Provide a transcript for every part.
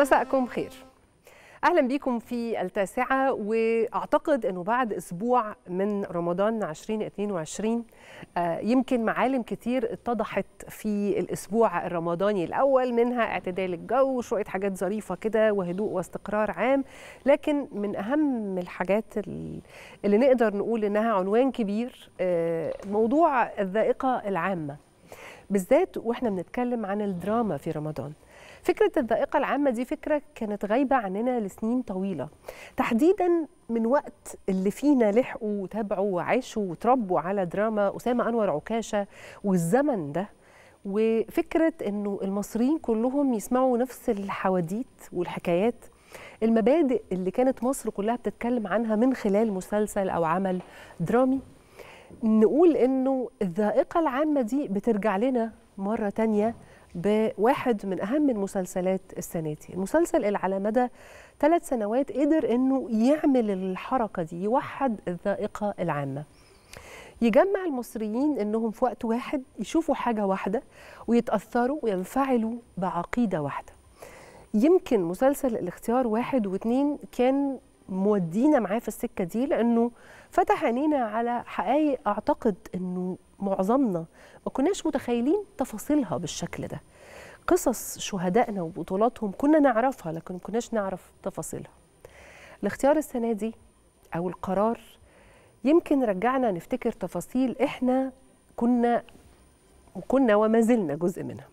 مساءكم خير. أهلا بيكم في التاسعة وأعتقد إنه بعد أسبوع من رمضان 2022 آه، يمكن معالم كتير اتضحت في الأسبوع الرمضاني. الأول منها اعتدال الجو شوية حاجات ظريفة كده وهدوء واستقرار عام. لكن من أهم الحاجات اللي نقدر نقول إنها عنوان كبير آه، موضوع الذائقة العامة. بالذات وإحنا بنتكلم عن الدراما في رمضان. فكرة الذائقة العامة دي فكرة كانت غايبة عننا لسنين طويلة. تحديدا من وقت اللي فينا لحقوا وتابعوا وعاشوا وتربوا على دراما أسامة أنور عكاشة والزمن ده وفكرة أنه المصريين كلهم يسمعوا نفس الحواديت والحكايات المبادئ اللي كانت مصر كلها بتتكلم عنها من خلال مسلسل أو عمل درامي. نقول أنه الذائقة العامة دي بترجع لنا مرة تانية بواحد من أهم المسلسلات السنة دي. المسلسل اللي على مدى ثلاث سنوات قدر أنه يعمل الحركة دي يوحد الذائقة العامة. يجمع المصريين أنهم في وقت واحد يشوفوا حاجة واحدة ويتأثروا وينفعلوا بعقيدة واحدة. يمكن مسلسل الاختيار واحد واثنين كان مودينا معاه في السكة دي لأنه فتح عينينا على حقائق أعتقد أنه معظمنا ما كناش متخيلين تفاصيلها بالشكل ده. قصص شهدائنا وبطولاتهم كنا نعرفها لكن ما كناش نعرف تفاصيلها. الاختيار السنة دي أو القرار يمكن رجعنا نفتكر تفاصيل إحنا كنا وكنا وما زلنا جزء منها.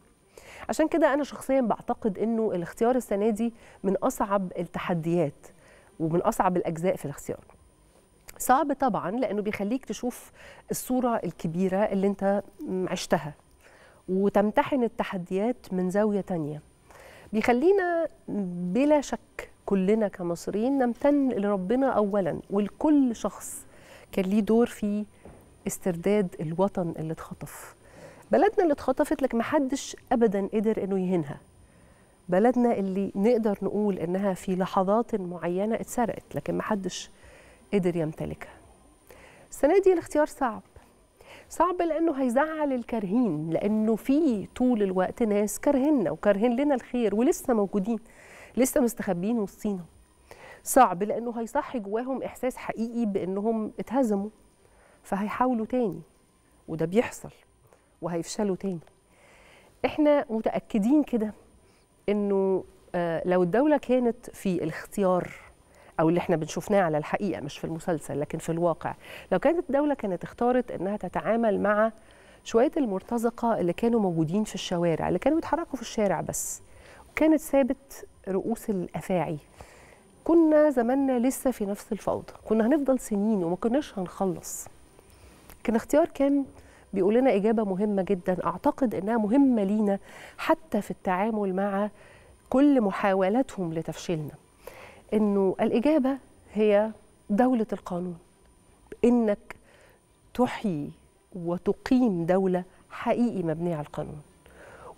عشان كده أنا شخصيا بعتقد إنه الاختيار السنة دي من أصعب التحديات ومن أصعب الأجزاء في الاختيار. صعب طبعا لأنه بيخليك تشوف الصورة الكبيرة اللي أنت عشتها. وتمتحن التحديات من زاوية تانية. بيخلينا بلا شك كلنا كمصريين نمتن لربنا اولا ولكل شخص كان ليه دور في استرداد الوطن اللي اتخطف. بلدنا اللي اتخطفت لك محدش ابدا قدر إنه يهينها. بلدنا اللي نقدر نقول إنها في لحظات معينة اتسرقت لكن محدش قدر يمتلكها. السنة دي الاختيار صعب. صعب لأنه هيزعل الكارهين لأنه في طول الوقت ناس كارهنا وكارهين لنا الخير ولسه موجودين لسه مستخبين وسطينا. صعب لأنه هيصحي جواهم إحساس حقيقي بأنهم اتهزموا فهيحاولوا تاني. وده بيحصل وهيفشلوا تاني. إحنا متأكدين كده إنه آه لو الدولة كانت في الاختيار أو اللي إحنا بنشوفناه على الحقيقة مش في المسلسل لكن في الواقع. لو كانت الدولة كانت اختارت إنها تتعامل مع شوية المرتزقة اللي كانوا موجودين في الشوارع اللي كانوا بيتحركوا في الشارع بس وكانت ثابت رؤوس الأفاعي. كنا زماننا لسه في نفس الفوضى. كنا هنفضل سنين وما كناش هنخلص. كان اختيار كان بيقول لنا إجابة مهمة جدا. أعتقد إنها مهمة لينا حتى في التعامل مع كل محاولاتهم لتفشيلنا. إنه الإجابة هي دولة القانون. إنك تحيي وتقيم دولة حقيقي مبنية على القانون.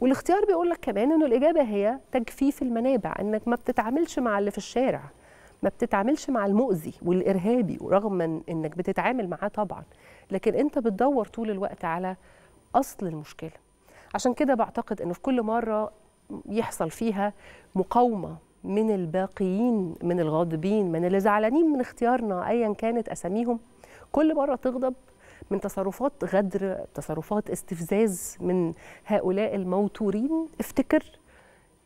والاختيار بيقول لك كمان إنه الإجابة هي تجفيف المنابع إنك ما بتتعاملش مع اللي في الشارع ما بتتعاملش مع المؤذي والإرهابي ورغم إنك بتتعامل معاه طبعا لكن أنت بتدور طول الوقت على أصل المشكلة. عشان كده بعتقد إنه في كل مرة يحصل فيها مقاومة من الباقيين من الغاضبين من اللي زعلانين من اختيارنا ايا كانت أساميهم. كل مرة تغضب من تصرفات غدر تصرفات استفزاز من هؤلاء الموتورين افتكر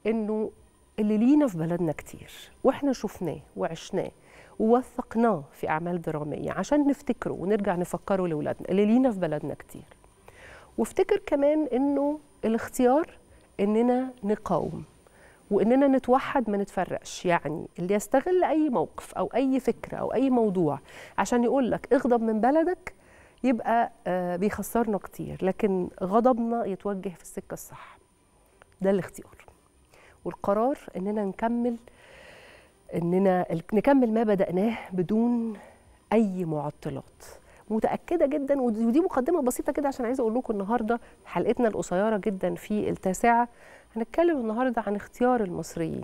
إنه اللي لينا في بلدنا كتير وإحنا شفناه وعشناه ووثقناه في أعمال درامية عشان نفتكره ونرجع نفكره لأولادنا اللي لينا في بلدنا كتير. وافتكر كمان إنه الاختيار إننا نقاوم. وإننا نتوحد ما نتفرقش. يعني اللي يستغل أي موقف أو أي فكرة أو أي موضوع عشان يقول لك اغضب من بلدك يبقى آه بيخسرنا كتير. لكن غضبنا يتوجه في السكة الصح. ده الاختيار. والقرار إننا نكمل إننا نكمل ما بدأناه بدون أي معطلات. متأكدة جدا ودي مقدمة بسيطة كده عشان عايزة أقول لكم النهارده حلقتنا القصيرة جدا في التاسعة. هنتكلم النهارده عن اختيار المصريين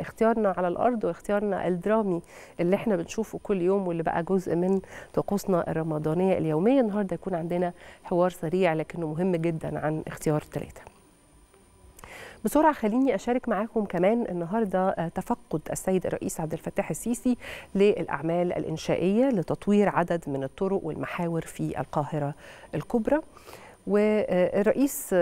اختيارنا على الأرض واختيارنا الدرامي اللي إحنا بنشوفه كل يوم واللي بقى جزء من طقوسنا الرمضانية اليومية. النهارده يكون عندنا حوار سريع لكنه مهم جدا عن اختيار ثلاثة بسرعة خليني أشارك معاكم كمان النهارده تفقد السيد الرئيس عبد الفتاح السيسي للأعمال الإنشائية لتطوير عدد من الطرق والمحاور في القاهرة الكبرى. والرئيس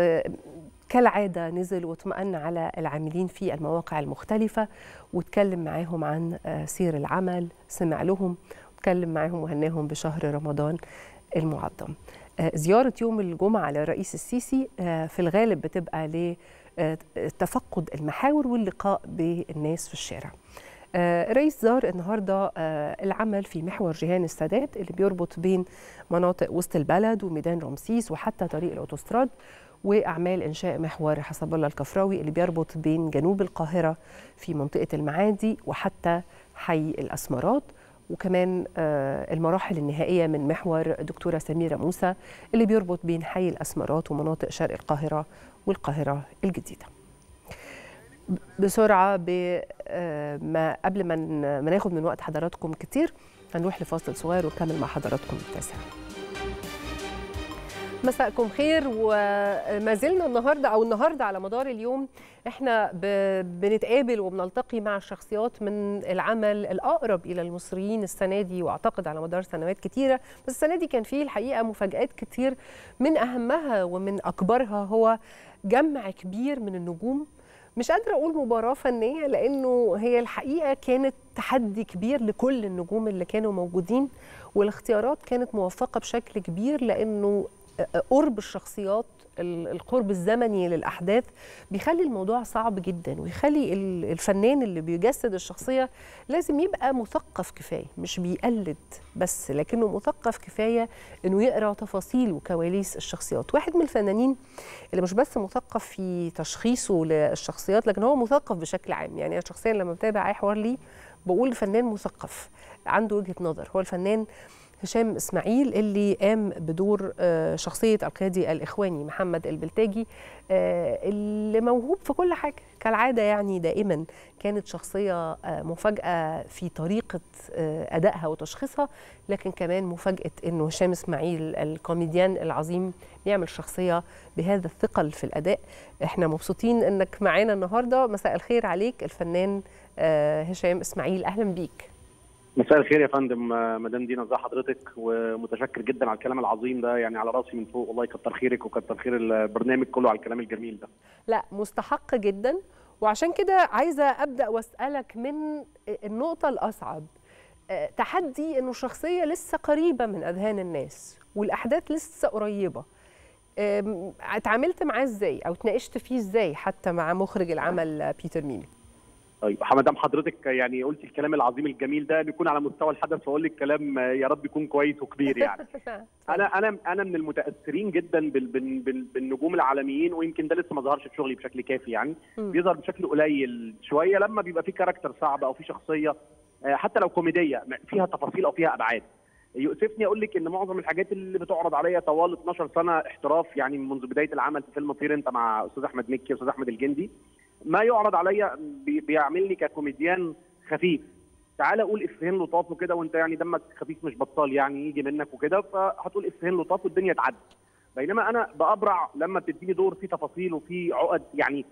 كالعادة نزل واطمأن على العاملين في المواقع المختلفة واتكلم معاهم عن سير العمل سمع لهم واتكلم معاهم وهناهم بشهر رمضان المعظم. زيارة يوم الجمعة للرئيس السيسي في الغالب بتبقى لتفقد المحاور واللقاء بالناس في الشارع. الرئيس زار النهارده العمل في محور جيهان السادات اللي بيربط بين مناطق وسط البلد وميدان رمسيس وحتى طريق الأوتوستراد. وأعمال إنشاء محور حسب الله الكفراوي اللي بيربط بين جنوب القاهرة في منطقة المعادي وحتى حي الأسمرات وكمان المراحل النهائية من محور دكتورة سميرة موسى اللي بيربط بين حي الأسمرات ومناطق شرق القاهرة والقاهرة الجديدة. بسرعة ما قبل ما ناخد من وقت حضراتكم كتير هنروح لفاصل صغير ونكمل مع حضراتكم التاسعة. مساءكم خير وما زلنا النهارده أو النهارده على مدار اليوم إحنا بنتقابل وبنلتقي مع شخصيات من العمل الأقرب إلى المصريين السنة دي وأعتقد على مدار سنوات كتيرة. بس السنة دي كان فيه الحقيقة مفاجآت كتير. من أهمها ومن أكبرها هو جمع كبير من النجوم. مش قادرة أقول مباراة فنية لأنه هي الحقيقة كانت تحدي كبير لكل النجوم اللي كانوا موجودين والاختيارات كانت موفقة بشكل كبير لأنه قرب الشخصيات القرب الزمني للأحداث بيخلي الموضوع صعب جدا ويخلي الفنان اللي بيجسد الشخصية لازم يبقى مثقف كفاية مش بيقلد بس لكنه مثقف كفاية إنه يقرأ تفاصيل وكواليس الشخصيات. واحد من الفنانين اللي مش بس مثقف في تشخيصه للشخصيات لكن هو مثقف بشكل عام. يعني أنا شخصيا لما بتابع اي حوار ليه بقول فنان مثقف عنده وجهة نظر. هو الفنان هشام إسماعيل اللي قام بدور شخصية القيادي الإخواني محمد البلتاجي اللي موهوب في كل حاجة. كالعادة يعني دائما كانت شخصية مفاجأة في طريقة أدائها وتشخيصها لكن كمان مفاجأة إنه هشام إسماعيل الكوميديان العظيم يعمل شخصية بهذا الثقل في الأداء. إحنا مبسوطين إنك معانا النهارده. مساء الخير عليك الفنان هشام إسماعيل. أهلا بيك. مساء الخير يا فندم مدام دينا ازي حضرتك؟ ومتشكر جدا على الكلام العظيم ده يعني على راسي من فوق والله يكتر خيرك وكتر خير البرنامج كله على الكلام الجميل ده. لا مستحق جدا. وعشان كده عايزة أبدأ وأسألك من النقطة الأصعب. تحدي إنه الشخصيه لسه قريبة من أذهان الناس والأحداث لسه قريبة. اتعاملت معاه إزاي؟ أو اتناقشت فيه إزاي حتى مع مخرج العمل بيتر ميمي؟ طيب مدام حضرتك يعني قلت الكلام العظيم الجميل ده بيكون على مستوى الحدث فأقول لك كلام يا رب يكون كويس وكبير يعني. أنا أنا أنا من المتأثرين جدا بال بال بالنجوم العالميين ويمكن ده لسه ما ظهرش في شغلي بشكل كافي يعني. م. بيظهر بشكل قليل شوية لما بيبقى في character صعب أو في شخصية حتى لو كوميدية فيها تفاصيل أو فيها أبعاد. يؤسفني أقول لك إن معظم الحاجات اللي بتعرض عليا طوال 12 سنة احتراف يعني منذ بداية العمل في فيلم طير أنت مع أستاذ أحمد مكي وأستاذ أحمد الجندي. ما يعرض عليا بيعملني ككوميديان خفيف. تعالى قول إفيهين لطاف وكده وأنت يعني دمك خفيف مش بطال يعني يجي منك وكده فهتقول إفيهين لطاف والدنيا تعدي. بينما أنا بأبرع لما بتديني دور فيه تفاصيل وفيه عقد يعني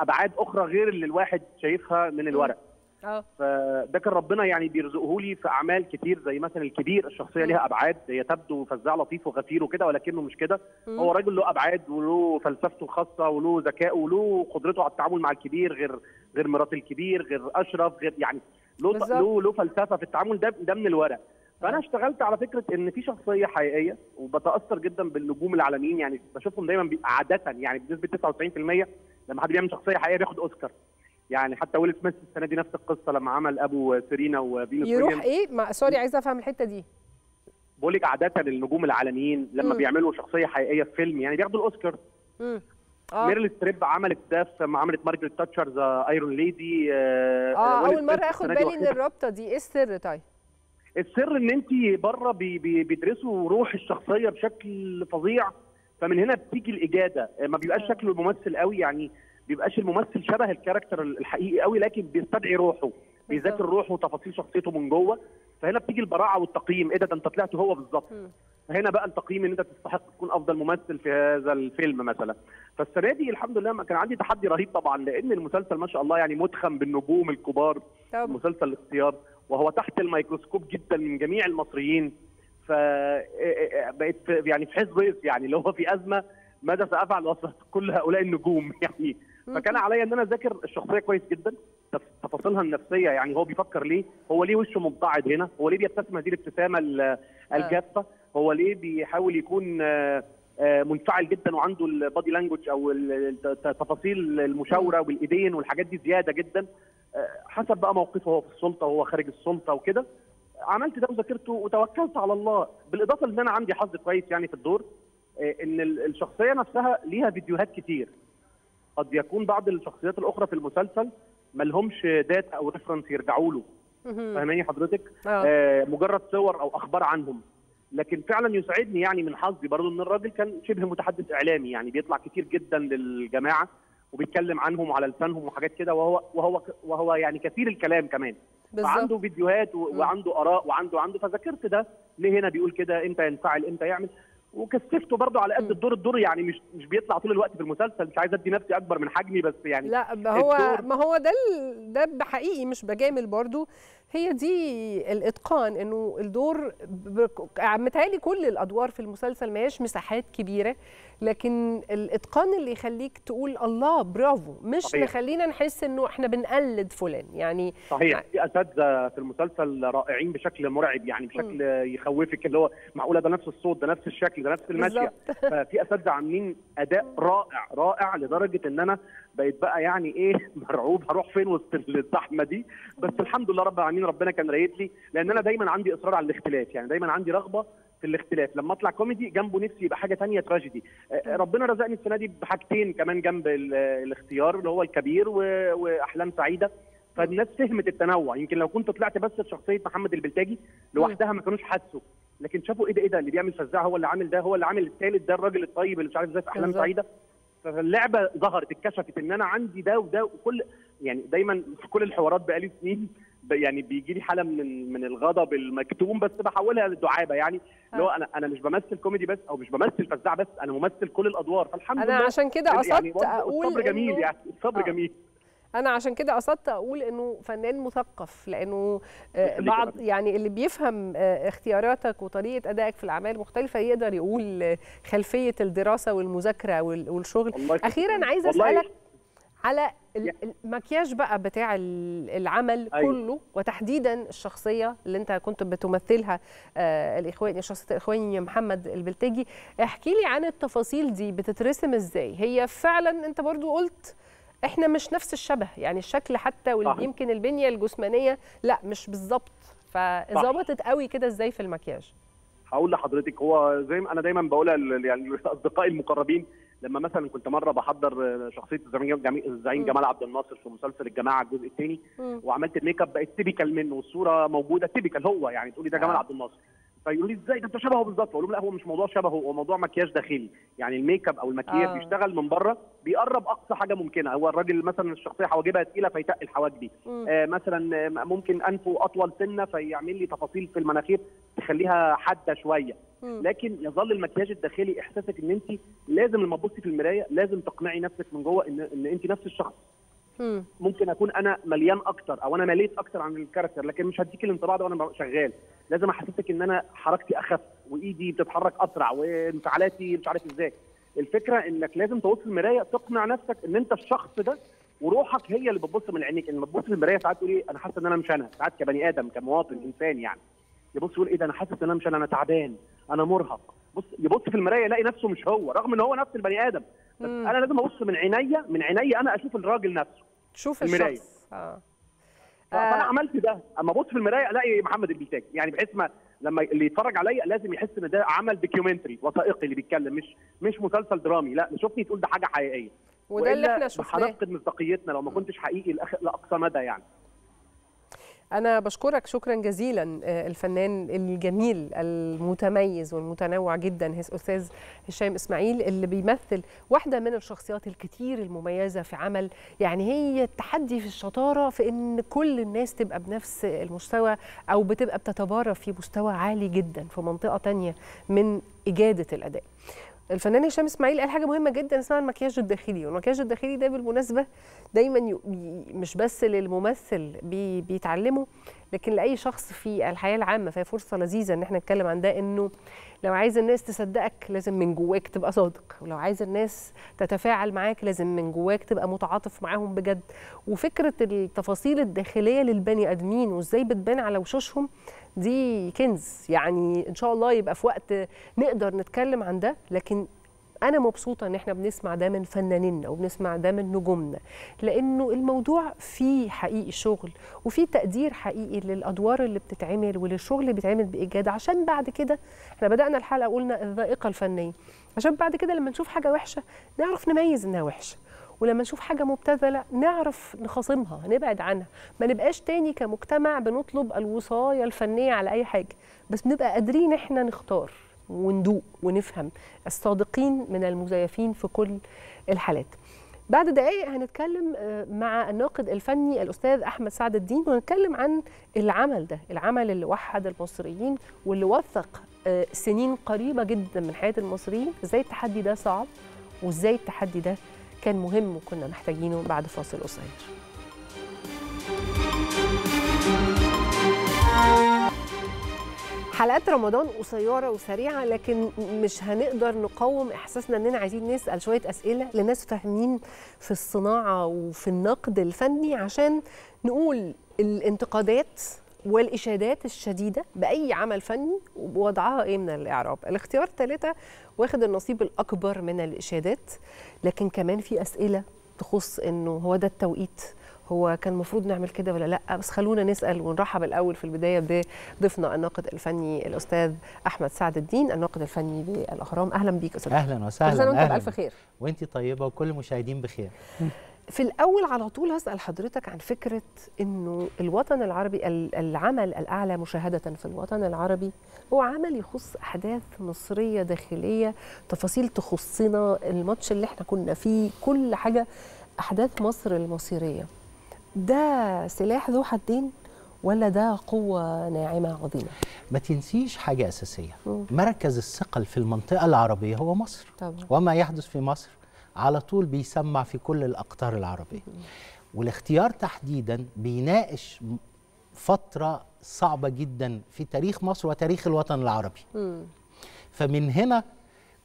أبعاد أخرى غير اللي الواحد شايفها من الورق. آه. فده كان ربنا يعني بيرزقه لي في أعمال كتير زي مثلا الكبير الشخصية ليها أبعاد هي تبدو فزاع لطيف وغفير وكده ولكنه مش كده. هو راجل له أبعاد وله فلسفته الخاصة وله ذكائه وله قدرته على التعامل مع الكبير غير غير مرات الكبير غير أشرف غير يعني له له له فلسفة في التعامل ده ده من الورق. فأنا اشتغلت على فكرة إن في شخصية حقيقية وبتأثر جدا بالنجوم العالميين يعني بشوفهم دايما عاده يعني بنسبة 99% لما حد بيعمل شخصية حقيقية بياخد أوسكار. يعني حتى ويل سميث السنة دي نفس القصة لما عمل أبو سيرينا وفينوس يروح إيه؟ ما سوري عايزه أفهم الحتة دي. بقول لك عادة النجوم العالميين لما م. بيعملوا شخصية حقيقية في فيلم يعني بياخدوا الأوسكار. امم آه. ميريل ستريب عملت ده لما عملت مارجريت تاتشر The Iron Lady آه, آه أول مرة اخد بالي إن الرابطة دي. إيه السر طيب؟ السر إن انت بره بي بي بيدرسوا روح الشخصية بشكل فظيع فمن هنا بتيجي الإجادة. ما بيبقاش شكله الممثل قوي يعني بيبقاش الممثل شبه ال character الحقيقي قوي لكن بيستدعي روحه بيذاكر روحه وتفاصيل شخصيته من جوه. فهنا بتيجي البراعة والتقييم. إيه ده؟ ده أنت طلعت هو بالظبط. فهنا بقى التقييم إن أنت تستحق تكون أفضل ممثل في هذا الفيلم مثلا. فالسنة دي الحمد لله ما كان عندي تحدي رهيب طبعا لأن المسلسل ما شاء الله يعني متخم بالنجوم الكبار طب. مسلسل الاختيار وهو تحت الميكروسكوب جدا من جميع المصريين. ف بقيت في- يعني في حزب يعني اللي هو في أزمة ماذا سأفعل وسط كل هؤلاء النجوم يعني. فكان عليا إن أنا أذاكر الشخصية كويس جدا تف- تفاصيلها النفسية يعني هو بيفكر ليه هو ليه وشه مبتعد هنا هو ليه بيبتسم هذه الابتسامه ال- الجافة هو ليه بيحاول يكون آه، آه، منفعل جدا وعنده البادي لانجوج أو تفاصيل المشاورة والإيدين والحاجات دي زيادة جدا. آه، حسب بقى موقفه هو في السلطة وهو خارج السلطة وكده. عملت ده وذاكرته وتوكلت على الله. بالإضافة لإن أنا عندي حظ كويس يعني في الدور آه، إن ال- الشخصية نفسها ليها فيديوهات كتير. قد يكون بعض الشخصيات الأخرى في المسلسل ما لهمش data أو reference يرجعوا له. فاهماني حضرتك؟ آه. آه مجرد صور أو أخبار عنهم. لكن فعلا يسعدني يعني من حظي برضه إن الراجل كان شبه متحدث إعلامي يعني بيطلع كتير جدا للجماعة وبيتكلم عنهم وعلى لسانهم وحاجات كده وهو وهو وهو يعني كثير الكلام كمان. بالظبط. فعنده فيديوهات وعنده آراء وعنده عنده فذاكرت ده ليه هنا بيقول كده؟ إمتى ينفعل؟ إمتى يعمل؟ وكثفته برضه على قد الدور الدور يعني مش مش بيطلع طول الوقت في المسلسل مش عايز أدي نفسي أكبر من حجمي بس يعني لا ما هو ما هو ده ده بحقيقي مش بجامل برضو. هي دي الاتقان إنه الدور متهيألي كل الأدوار في المسلسل ما هيش مساحات كبيرة لكن الاتقان اللي يخليك تقول الله برافو مش صحيح. مخلينا نحس إنه إحنا بنقلد فلان يعني صحيح. في أساتذة في المسلسل رائعين بشكل مرعب يعني بشكل يخوفك اللي هو معقولة ده نفس الصوت ده نفس الشكل ده نفس الماشيه ففي أساتذة عاملين أداء رائع رائع لدرجة إن أنا بقيت بقى يعني إيه مرعوب هروح فين وسط الزحمة دي. بس الحمد لله رب العالمين ربنا كان رايد لي لأن أنا دايما عندي إصرار على الاختلاف. يعني دايما عندي رغبة في الاختلاف. لما أطلع كوميدي جنبه نفسي يبقى حاجة تانية تراجيدي. آه، ربنا رزقني السنة دي بحاجتين كمان جنب ال- الاختيار اللي هو الكبير وأحلام سعيدة. فالناس فهمت التنوع. يمكن لو كنت طلعت بس بشخصية محمد البلتاجي لوحدها ما كانوش حسوا لكن شافوا إيه ده إيه ده اللي بيعمل فزاع هو اللي عامل ده هو اللي عامل الثالث ده الراجل الطيب اللي مش عارف إزاي في أحلام. سعيدة. فاللعبه ظهرت اتكشفت إن أنا عندي ده وده وكل يعني دايما في كل الحوارات بقالي سنين يعني بيجي لي حالة من من الغضب المكتوم بس بحولها لدعابة يعني. اللي هو أنا أنا مش بمثل كوميدي بس أو مش بمثل فزاع بس أنا ممثل كل الأدوار. فالحمد أنا لله عشان كده قصدت يعني أقول الصبر جميل يعني الصبر آه. جميل. أنا عشان كده قصدت أقول إنه فنان مثقف لأنه آه، بعض. يعني اللي بيفهم آه، اختياراتك وطريقة أدائك في الأعمال المختلفه يقدر يقول آه، خلفية الدراسة والمذاكرة وال- والشغل. أخيرا عايزه أسألك على ال- المكياج بقى بتاع ال- العمل أيوة. كله وتحديدا الشخصية اللي أنت كنت بتمثلها آه الاخواني شخصيه الإخواني محمد البلتاجي احكي لي عن التفاصيل دي بتترسم إزاي هي فعلا أنت برضو قلت إحنا مش نفس الشبه يعني الشكل حتى. ويمكن البنية الجسمانية لا مش بالظبط فظبطت قوي كده إزاي في المكياج هقول لحضرتك هو زي ما أنا دايما بقولها يعني اصدقائي المقربين لما مثلا كنت مرة بحضر شخصية الزعيم. جمال عبد الناصر في مسلسل الجماعة الجزء الثاني. وعملت الميك اب بقت typical منه والصورة موجودة typical هو يعني تقولي ده جمال آه. عبد الناصر فيقولوا لي إزاي؟ ده أنت شبهه بالظبط. أقول لهم لا هو مش موضوع شبهه هو موضوع مكياج داخلي. يعني الميك أب أو المكياج آه. بيشتغل من بره بيقرب أقصى حاجة ممكنة. هو الراجل مثلا الشخصية حواجبها تقيلة فيتقل حواجبي. مم. آه مثلا ممكن أنفه أطول سنة فيعمل لي تفاصيل في المناخير تخليها حادة شوية. مم. لكن يظل المكياج الداخلي إحساسك إن أنت لازم لما تبصي في المراية لازم تقنعي نفسك من جوه إن إن أنت نفس الشخص. مم. ممكن أكون أنا مليان أكتر أو أنا مليت أكتر عن ال character لكن مش هديك الانطباع ده وأنا شغال. لازم أحسسك إن أنا حركتي أخف وإيدي بتتحرك أسرع وانفعالاتي مش عارف إزاي. الفكرة إنك لازم تبص المراية تقنع نفسك إن أنت الشخص ده وروحك هي اللي بتبص من عينيك. لما تبص المراية ساعات تقول إيه؟ أنا حاسس إن أنا مش أنا. ساعات كبني آدم كمواطن إنسان يعني. يبص يقول إيه ده؟ أنا حاسس إن أنا مش أنا. أنا تعبان. أنا مرهق. بص يبص في المراية يلاقي نفسه مش هو رغم إن هو نفس البني آدم. بس مم. أنا لازم أبص من عينيا من عينيا أنا أشوف الراجل نفسه. شوف المراية. الشخص. آه. فأنا آه. عملت ده. أما ابص في المراية ألاقي محمد البلتاجي يعني بحيث ما لما اللي يتفرج عليا لازم يحس إن ده عمل documentary وثائقي اللي بيتكلم مش مش مسلسل درامي. لا شوفني تقول ده حاجة حقيقية. وده اللي إحنا شفناه. هنفقد مصداقيتنا لو ما كنتش حقيقي لأقصى مدى يعني. أنا بشكرك شكرا جزيلا الفنان الجميل المتميز والمتنوع جدا أستاذ هشام إسماعيل اللي بيمثل واحدة من الشخصيات الكتير المميزة في عمل. يعني هي التحدي في الشطارة في إن كل الناس تبقى بنفس المستوى أو بتبقى بتتبارى في مستوى عالي جدا في منطقة تانية من إجادة الأداء. الفنان هشام إسماعيل قال حاجة مهمة جدا اسمها المكياج الداخلي والمكياج الداخلي ده بالمناسبة دايما مش بس للممثل بي بيتعلمه لكن لأي شخص في الحياة العامة فهي فرصة لذيذة إن إحنا نتكلم عن ده إنه لو عايز الناس تصدقك لازم من جواك تبقى صادق ولو عايز الناس تتفاعل معاك لازم من جواك تبقى متعاطف معاهم بجد. وفكرة التفاصيل الداخلية للبني آدمين وإزاي بتبان على وشوشهم دي كنز. يعني إن شاء الله يبقى في وقت نقدر نتكلم عن ده لكن أنا مبسوطة إن إحنا بنسمع ده من فنانينا وبنسمع ده من نجومنا لأنه الموضوع فيه حقيقي شغل وفيه تقدير حقيقي للأدوار اللي بتتعمل وللشغل اللي بيتعمل باجاده عشان بعد كده إحنا بدأنا الحلقة قلنا الذائقة الفنية عشان بعد كده لما نشوف حاجة وحشة نعرف نميز إنها وحشة. ولما نشوف حاجة مبتذلة نعرف نخاصمها نبعد عنها. ما نبقاش تاني كمجتمع بنطلب الوصاية الفنية على أي حاجة. بس نبقى قادرين إحنا نختار وندوق ونفهم الصادقين من المزيفين في كل الحالات. بعد دقايق هنتكلم مع الناقد الفني الأستاذ أحمد سعد الدين ونتكلم عن العمل ده العمل اللي وحد المصريين واللي وثق سنين قريبة جدا من حياة المصريين. إزاي التحدي ده صعب وإزاي التحدي ده كان مهم وكنا محتاجينه بعد فاصل قصير. حلقات رمضان قصيرة وسريعة لكن مش هنقدر نقاوم إحساسنا إننا عايزين نسأل شوية أسئلة لناس فاهمين في الصناعة وفي النقد الفني عشان نقول الانتقادات والإشادات الشديدة بأي عمل فني ووضعها إيه من الإعراب. الاختيار الثالثه واخد النصيب الأكبر من الإشادات لكن كمان في أسئلة تخص إنه هو ده التوقيت هو كان المفروض نعمل كده ولا لأ؟ بس خلونا نسأل ونرحب الأول في البداية بضيفنا الناقد الفني الأستاذ أحمد سعد الدين الناقد الفني بالأهرام. أهلا بيك أستاذ. أهلا وسهلا سنة وأنت بألف خير. وأنت طيبة وكل المشاهدين بخير. في الأول على طول هسأل حضرتك عن فكرة إنه الوطن العربي العمل الأعلى مشاهدة في الوطن العربي هو عمل يخص أحداث مصرية داخلية تفاصيل تخصنا الماتش اللي إحنا كنا فيه كل حاجة أحداث مصر المصيريه ده سلاح ذو حدين ولا ده قوة ناعمة عظيمة؟ ما تنسيش حاجة أساسية مم. مركز الثقل في المنطقة العربية هو مصر طبعا. وما يحدث في مصر على طول بيسمع في كل الأقطار العربية. والاختيار تحديدا بيناقش فترة صعبة جدا في تاريخ مصر وتاريخ الوطن العربي. فمن هنا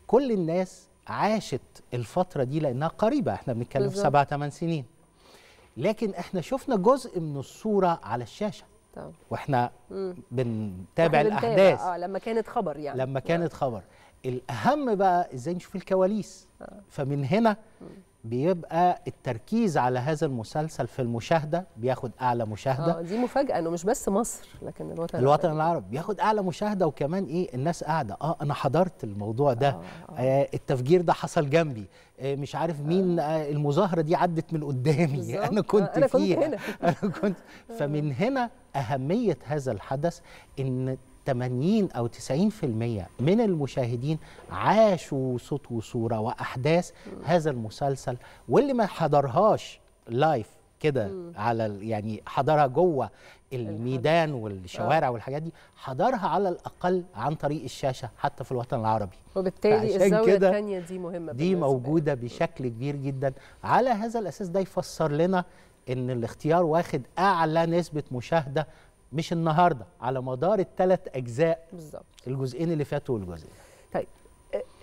كل الناس عاشت الفترة دي لأنها قريبة إحنا بنتكلم في سبع ثمان سنين لكن إحنا شفنا جزء من الصورة على الشاشة طبعا. وإحنا. بنتابع الأحداث آه لما كانت خبر يعني لما كانت آه. خبر الأهم بقى إزاي نشوف الكواليس. فمن هنا. بيبقى التركيز على هذا المسلسل في المشاهدة بياخد أعلى مشاهدة آه دي مفاجأة إنه مش بس مصر لكن الوطن الوطن العربي, العربي بياخد أعلى مشاهدة وكمان إيه الناس قاعدة آه أنا حضرت الموضوع ده آه آه. آه التفجير ده حصل جنبي آه مش عارف مين آه المظاهرة دي عدت من قدامي بالزبط. أنا كنت آه أنا فيها كنت هنا. أنا كنت فمن هنا أهمية هذا الحدث إن 80 أو 90% من المشاهدين عاشوا صوت وصورة وأحداث هذا المسلسل واللي ما حضرهاش لايف كده على يعني حضرها جوه الميدان والشوارع والحاجات دي حضرها على الأقل عن طريق الشاشة حتى في الوطن العربي. وبالتالي الزاوية الثانية دي مهمة دي موجودة بشكل كبير جدا. على هذا الأساس ده يفسر لنا إن الاختيار واخد أعلى نسبة مشاهدة مش النهارده على مدار الثلاث أجزاء بالظبط. الجزئين اللي فاتوا والجزء طيب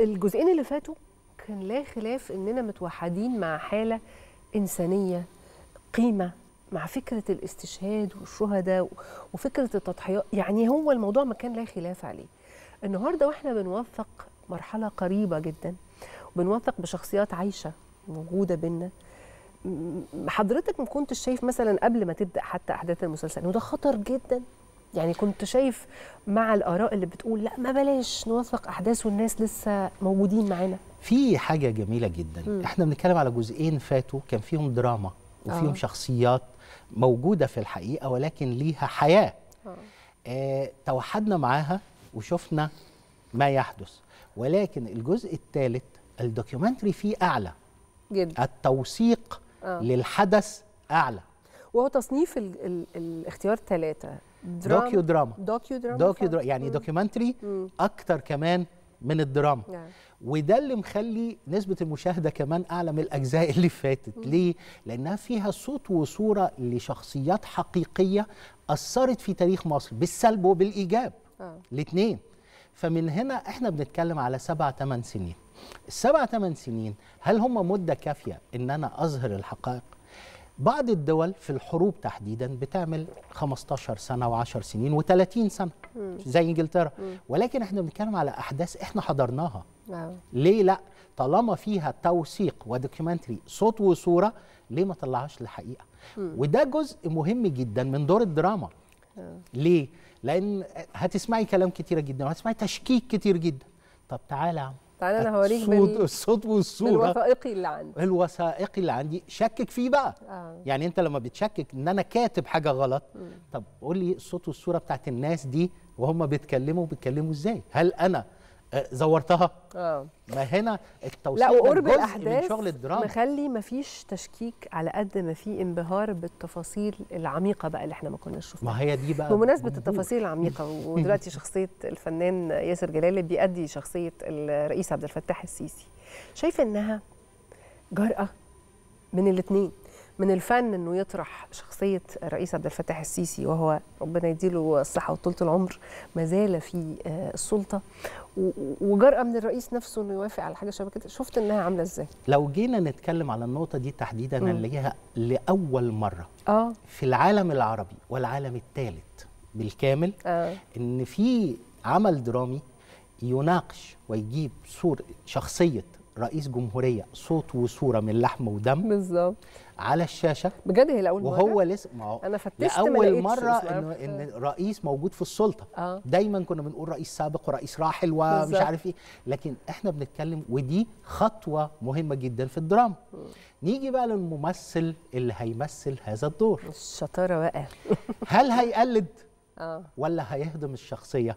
الجزئين اللي فاتوا كان لا خلاف إننا متوحدين مع حالة إنسانية قيمة مع فكرة الاستشهاد والشهداء وفكرة التضحيات. يعني هو الموضوع ما كان لا خلاف عليه. النهارده وإحنا بنوثق مرحلة قريبة جدا وبنوثق بشخصيات عايشة موجودة بينا حضرتك ما كنتش شايف مثلا قبل ما تبدأ حتى أحداث المسلسل انه ده خطر جدا؟ يعني كنت شايف مع الآراء اللي بتقول لا ما بلاش نوثق أحداث والناس لسه موجودين معانا. في حاجة جميلة جدا. م. إحنا بنتكلم على جزئين فاتوا كان فيهم دراما وفيهم آه. شخصيات موجودة في الحقيقة ولكن ليها حياة. آه. آه، توحدنا معاها وشفنا ما يحدث. ولكن الجزء الثالث ال documentary فيه أعلى. جدا. التوثيق آه. للحدث أعلى وهو تصنيف ال ال الاختيار ثلاثة docudrama docudrama docu drama يعني مم. documentary مم. أكتر كمان من الدراما نعم. وده اللي مخلي نسبة المشاهدة كمان أعلى من الأجزاء اللي فاتت ليه؟ لأنها فيها صوت وصورة لشخصيات حقيقية أثرت في تاريخ مصر بالسلب وبالإيجاب آه. الاثنين فمن هنا إحنا بنتكلم على سبع ثمان سنين السبع ثمان سنين هل هم مدة كافية إن أنا أظهر الحقائق؟ بعض الدول في الحروب تحديدا بتعمل 15 سنة و10 سنين و30 سنة زي إنجلترا. ولكن إحنا بنتكلم على أحداث إحنا حضرناها. ليه لأ؟ طالما فيها توثيق ودوكيومنتري صوت وصورة ليه ما طلعهاش للحقيقة؟ وده جزء مهم جدا من دور الدراما. ليه؟ لأن هتسمعي كلام كتيرة جدا وهتسمعي تشكيك كتير جدا. طب تعالى يا عم. تعالى أنا هوريك الصوت. الصوت والصورة. بالوثائقي اللي عندي. الوثائقي اللي عندي. شكك فيه بقى. آه. يعني أنت لما بتشكك إن أنا كاتب حاجة غلط طب قول لي الصوت والصورة بتاعت الناس دي وهم بيتكلموا بيتكلموا إزاي؟ هل أنا زورتها. آه. ما هنا التوثيق لا وقرب الاحداث من شغل الدراما. مخلي مفيش تشكيك على قد ما في انبهار بالتفاصيل العميقة بقى اللي إحنا ما كناش شفناها. ما هي دي بقى بمناسبة جمهور. التفاصيل العميقة ودلوقتي شخصية الفنان ياسر جلال اللي بيأدي شخصية الرئيس عبد الفتاح السيسي. شايفة إنها جرأة من الاتنين؟ من الفن إنه يطرح شخصية الرئيس عبد الفتاح السيسي وهو ربنا يديله الصحة وطولة العمر ما زال في آه، السلطة. و- وجرأة من الرئيس نفسه إنه يوافق على حاجة شبه كده. شفت إنها عاملة إزاي؟ لو جينا نتكلم على النقطة دي تحديدا. نلاقيها لأول مرة. آه. في العالم العربي والعالم الثالث بالكامل آه. إن في عمل درامي يناقش ويجيب صور شخصية رئيس جمهورية صوت وصورة من لحم ودم. بالظبط. على الشاشة. بجد هي لأول مرة؟ وهو لسه ما هو أنا فتشت لأول مرة انه. إن رئيس موجود في السلطة. آه. دايما كنا بنقول رئيس سابق ورئيس راحل ومش بالظبط. عارف إيه. لكن إحنا بنتكلم ودي خطوة مهمة جدا في الدراما. نيجي بقى للممثل اللي هيمثل هذا الدور. الشطارة بقى. هل هيقلد آه. ولا هيهضم الشخصية؟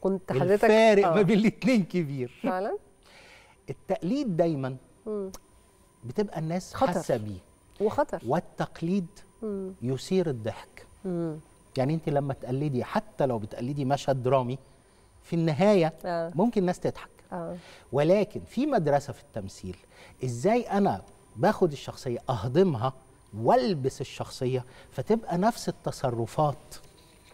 كنت حضرتك الفارق آه. ما بين الاثنين كبير. فعلا؟ التقليد دايما. بتبقى الناس. حاسة بيه وخطر والتقليد مم. يثير الضحك مم. يعني انت لما تقلدي حتى لو بتقلدي مشهد درامي في النهاية آه. ممكن الناس تضحك آه ولكن في مدرسة في التمثيل إزاي أنا باخد الشخصية اهضمها والبس الشخصية فتبقى نفس التصرفات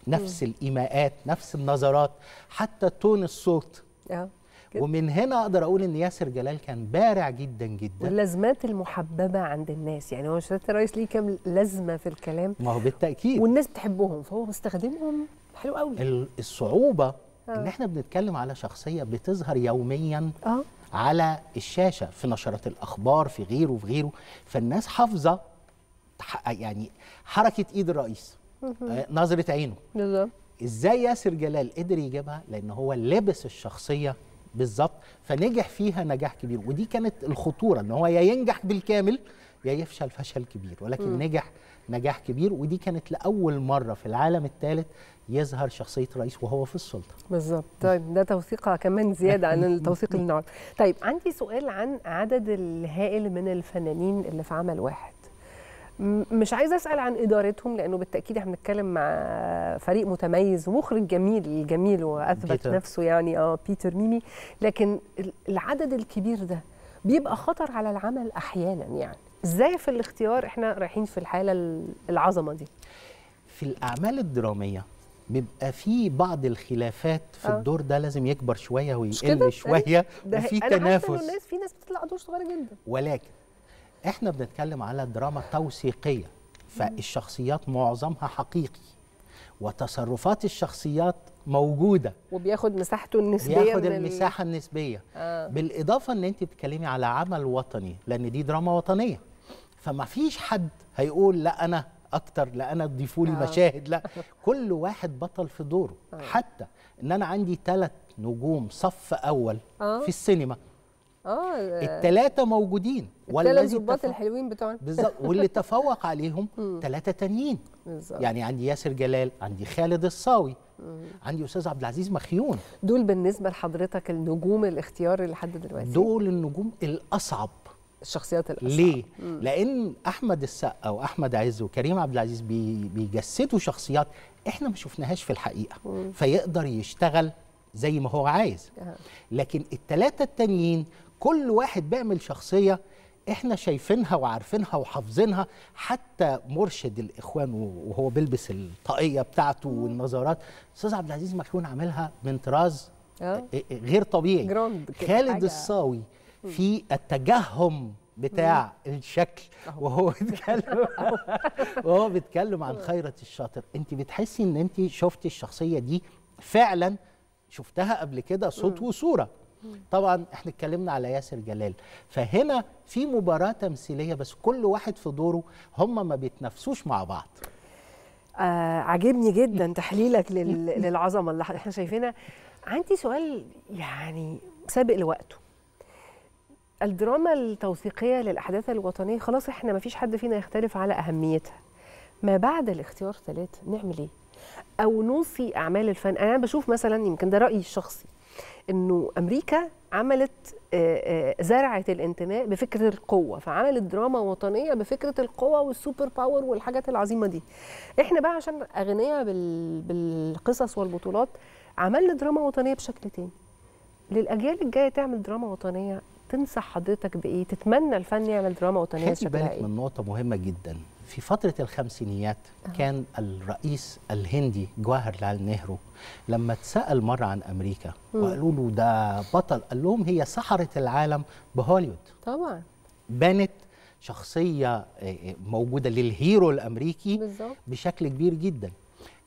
نفس الإيماءات نفس النظرات حتى تون الصوت آه كده. ومن هنا أقدر أقول إن ياسر جلال كان بارع جدا جدا. واللازمات المحببة عند الناس يعني هو سياده الرئيس ليه كام لازمة في الكلام؟ ما هو بالتأكيد. والناس بتحبهم فهو مستخدمهم حلو قوي. ال- الصعوبة إن آه. إحنا بنتكلم على شخصية بتظهر يوميا آه. على الشاشة في نشرات الأخبار في غيره في غيره. فالناس حافظة يعني حركة إيد الرئيس آه، نظرة عينه. بالظبط. إزاي ياسر جلال قدر يجيبها؟ لأن هو لبس الشخصية بالظبط فنجح فيها نجاح كبير. ودي كانت الخطورة إن هو يا ينجح بالكامل يا يفشل فشل كبير. ولكن نجح نجاح كبير. ودي كانت لأول مرة في العالم الثالث يظهر شخصية رئيس وهو في السلطة. بالظبط. طيب ده توثيقه كمان زيادة عن التوثيق النهارده طيب عندي سؤال عن عدد الهائل من الفنانين اللي في عمل واحد. م- مش عايزة أسأل عن إدارتهم لأنه بالتأكيد إحنا بنتكلم مع فريق متميز ومخرج جميل جميل وأثبت بيتر. نفسه يعني آه بيتر ميمي لكن ال- العدد الكبير ده بيبقى خطر على العمل أحيانا يعني إزاي في الاختيار إحنا رايحين في الحالة ال- العظمة دي في الأعمال الدرامية بيبقى في بعض الخلافات في آه. الدور ده لازم يكبر شوية؟ ويقل شوية وفي تنافس الناس في ناس بتطلع ادوار صغيرة جدا ولكن إحنا بنتكلم على دراما توثيقية فالشخصيات معظمها حقيقي وتصرفات الشخصيات موجودة وبياخد مساحته النسبية بياخد المساحة النسبية آه. بالإضافة إن أنت بتتكلمي على عمل وطني لأن دي دراما وطنية فما فيش حد هيقول لا أنا أكتر لا أنا تضيفوا لي آه. مشاهد لا كل واحد بطل في دوره حتى إن أنا عندي ثلاث نجوم صف أول آه. في السينما آه الثلاثه موجودين. الثلاث ظباط الحلوين بتوعنا. بالظبط. واللي تفوق عليهم ثلاثة تانيين. بالظبط. يعني عندي ياسر جلال عندي خالد الصاوي عندي أستاذ عبد العزيز مخيون. دول بالنسبة لحضرتك النجوم الاختيار اللي لحد دلوقتي؟ دول النجوم الأصعب. الشخصيات الأصعب. ليه؟ لأن أحمد السقا وأحمد عز وكريم عبد العزيز بي بيجسدوا شخصيات إحنا ما شفناهاش في الحقيقة. فيقدر يشتغل زي ما هو عايز. لكن التلاتة التانيين كل واحد بيعمل شخصية إحنا شايفينها وعارفينها وحافظينها حتى مرشد الإخوان وهو بيلبس الطاقية بتاعته والنظارات. أستاذ عبد العزيز مخلون عاملها من طراز آه. غير طبيعي. جراند كده، خالد. الصاوي في التجهم بتاع الشكل وهو بيتكلم وهو بيتكلم عن خيرة الشاطر. أنت بتحسي إن أنت شفتي الشخصية دي فعلا شفتها قبل كده صوت وصورة. طبعا إحنا اتكلمنا على ياسر جلال. فهنا في مباراة تمثيلية بس كل واحد في دوره هم ما بيتنافسوش مع بعض. آه عاجبني جدا تحليلك لل... للعظمة اللي إحنا شايفينها. عندي سؤال يعني سابق لوقته. الدراما التوثيقية للأحداث الوطنية خلاص إحنا ما فيش حد فينا يختلف على أهميتها. ما بعد الاختيار ثلاثة نعمل إيه؟ أو نوصي أعمال الفن؟ أنا بشوف مثلا يمكن ده رأيي الشخصي إنه أمريكا عملت آه، آه، زرعت الانتماء بفكرة القوة فعملت دراما وطنية بفكرة القوة وال super power والحاجات العظيمة دي. إحنا بقى عشان أغنياء بال... بالقصص والبطولات عملنا دراما وطنية بشكل تاني. للأجيال الجاية تعمل دراما وطنية تنصح حضرتك بإيه؟ تتمنى الفن يعمل دراما وطنية شكلها بالك إيه؟ من نقطة مهمة جدا. في فترة الخمسينيات كان الرئيس الهندي جواهر لال نهرو لما اتسأل مرة عن أمريكا وقالوا له ده بطل قال لهم هي سحرة العالم بهوليوود طبعا. بنت شخصية آه، آه، موجودة للهيرو الأمريكي بشكل كبير جدا.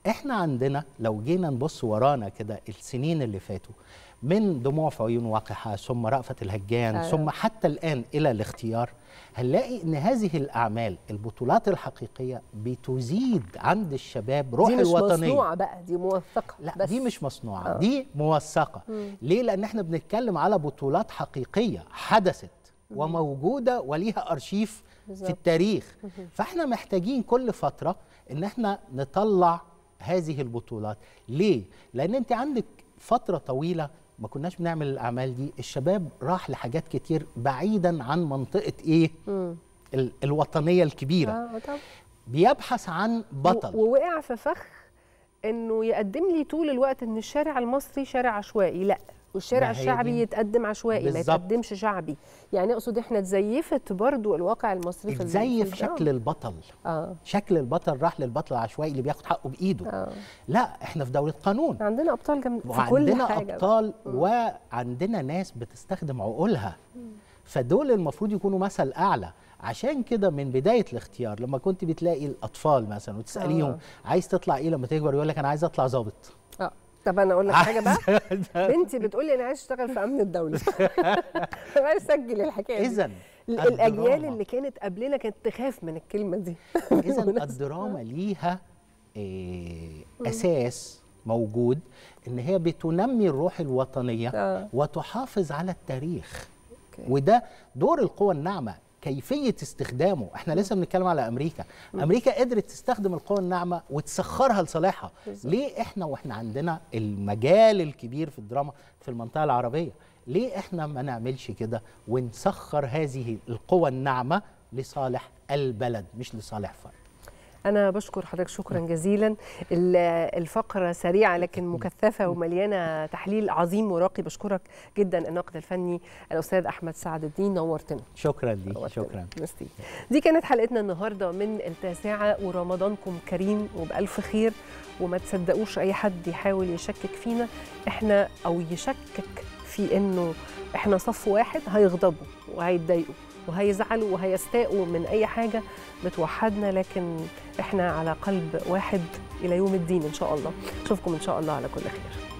إحنا عندنا لو جينا نبص ورانا كده السنين اللي فاتوا من دموع في عيون وقحة ثم رأفت الهجان. ثم حتى الآن إلى الاختيار هنلاقي إن هذه الأعمال البطولات الحقيقية بتزيد عند الشباب روح دي مش الوطنية. مصنوعة بقى دي موثقة لا بس. دي مش مصنوعة آه. دي موثقة. ليه؟ لأن إحنا بنتكلم على بطولات حقيقية حدثت وموجودة وليها أرشيف بالظبط. في التاريخ فإحنا محتاجين كل فترة إن إحنا نطلع هذه البطولات. ليه؟ لأن أنت عندك فترة طويلة ما كناش بنعمل الأعمال دي. الشباب راح لحاجات كتير بعيدا عن منطقة إيه؟ ال- الوطنية الكبيرة. آه طبعا. بيبحث عن بطل. ووقع في فخ إنه يقدم لي طول الوقت إن الشارع المصري شارع عشوائي. لأ. والشارع ما الشعبي دي- يتقدم عشوائي ما بالظبط. يتقدمش شعبي. يعني أقصد إحنا اتزيفت برضو الواقع المصري في اتزيف الدراما. شكل البطل. آه. شكل البطل راح للبطل العشوائي اللي بياخد حقه بإيده. آه. لا إحنا في دولة قانون. عندنا أبطال جم... في كل حاجة أبطال وعندنا ناس بتستخدم عقولها. فدول المفروض يكونوا مثل أعلى. عشان كده من بداية الاختيار لما كنت بتلاقي الأطفال مثلا وتسأليهم آه. عايز تطلع إيه لما تكبر يقول لك أنا عايز أطلع ظابط طب أنا أقول لك حاجة بقى. بنتي بتقول لي أنا عايز أشتغل في أمن الدولة. أنا عايز أسجل الحكاية اذا ال- الأجيال اللي كانت قبلنا كانت تخاف من الكلمة دي. اذا الدراما ليها إيه أساس موجود إن هي بتنمي الروح الوطنية آه. وتحافظ على التاريخ. وده دور القوى الناعمة كيفية استخدامه. إحنا لسه بنتكلم على أمريكا. أمريكا قدرت تستخدم القوى الناعمة وتسخرها لصالحها. ليه إحنا وإحنا عندنا المجال الكبير في الدراما في المنطقة العربية؟ ليه إحنا ما نعملش كده ونسخر هذه القوى الناعمة لصالح البلد مش لصالح فرد؟ أنا بشكر حضرتك شكرا جزيلا. ال- الفقرة سريعة لكن مكثفة ومليانة تحليل عظيم وراقي. بشكرك جدا الناقد الفني الأستاذ أحمد سعد الدين. نورتنا. شكرا لي نورتنا. شكرا. ميرسي. دي كانت حلقتنا النهاردة من التاسعة ورمضانكم كريم وبألف خير. وما تصدقوش أي حد يحاول يشكك فينا. إحنا أو يشكك في إنه إحنا صف واحد هيغضبوا وهيتضايقوا. وهيزعلوا وهيستاءوا من أي حاجة بتوحدنا لكن إحنا على قلب واحد إلى يوم الدين إن شاء الله. أشوفكم إن شاء الله على كل خير.